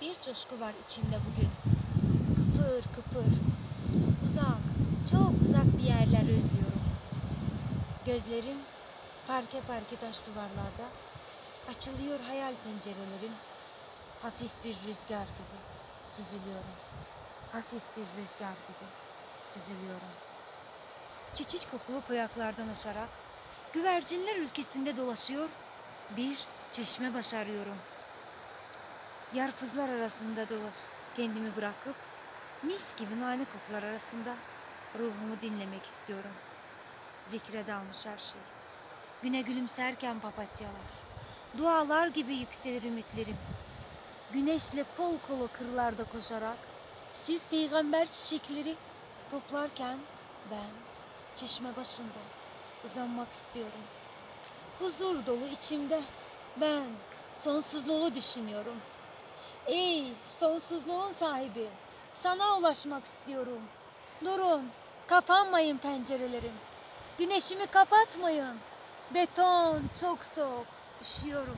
bir coşku var içimde bugün. Kıpır kıpır. Uzak, çok uzak bir yerler özlüyorum. Gözlerim parke parke taş duvarlarda. Açılıyor hayal pencerelerim. Hafif bir rüzgar gibi süzülüyorum. Hafif bir rüzgar gibi süzülüyorum. Çiçek kokulu koyaklardan aşarak güvercinler ülkesinde dolaşıyor. Bir çeşme başarıyorum. Yarpızlar arasında dolaş kendimi bırakıp mis gibi nane kokular arasında ruhumu dinlemek istiyorum. Zikre dalmış her şey. Güne gülümserken papatyalar. Dualar gibi yükselir ümitlerim. Güneşle kol kola kırlarda koşarak siz peygamber çiçekleri toplarken ben çeşme başında uzanmak istiyorum. Huzur dolu içimde ben sonsuzluğu düşünüyorum. Ey sonsuzluğun sahibi sana ulaşmak istiyorum. Durun kapanmayın pencerelerim. Güneşimi kapatmayın. Beton çok soğuk üşüyorum.